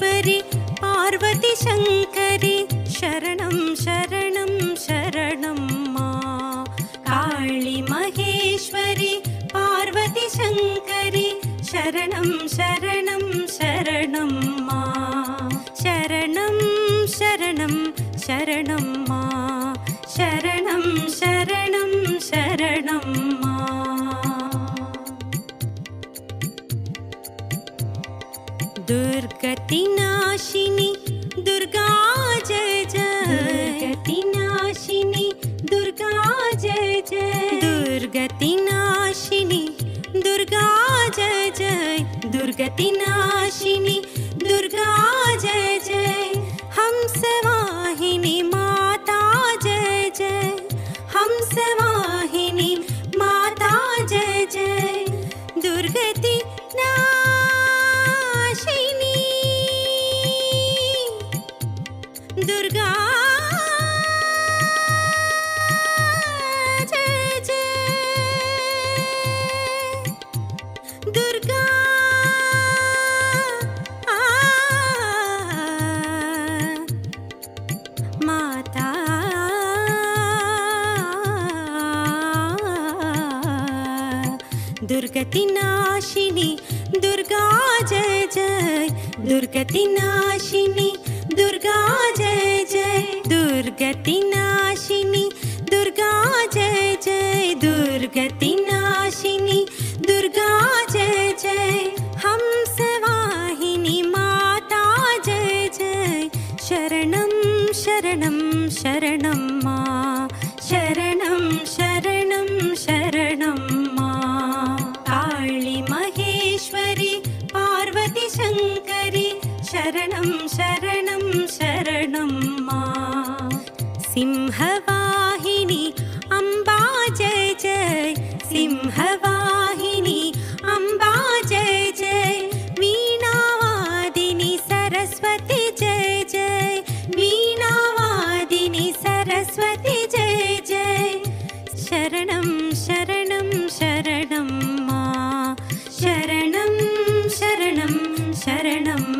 महेश्वरि पार्वती शङ्करि शरणं शरणं शरणं मा। काळि महेश्वरि पार्वती शङ्करि शरणं शरणं शरणं मा। शरणं शरणं शरणं मा। शरणं शरणं दुर्गतिनाशिनि दुर्गा जय जय। दुर्गतिनाशिनि दुर्गा जय जय। दुर्गतिनाशिनि दुर्गा जय जय। दुर्गतिनाशिनि दुर्गा जय जय। हंसवाहिनी माता जय जय। हंसवाहिनी दुर्गा। जय जय दुर्गा। माता। दुर्गतिनाशिनि दुर्गा जय जय। दुर्गतिनाशिनि दुर्गतिनाशिनि दुर्गा जय जय। हंसवाहिनी माता जय जय। शरणं शरणं शरणं मा। शरणं शरणं शरणं मा। काळि महेश्वरि पार्वती शङ्करि शरणं शरणं शरणं मा। सिंहवाहिनी शरणं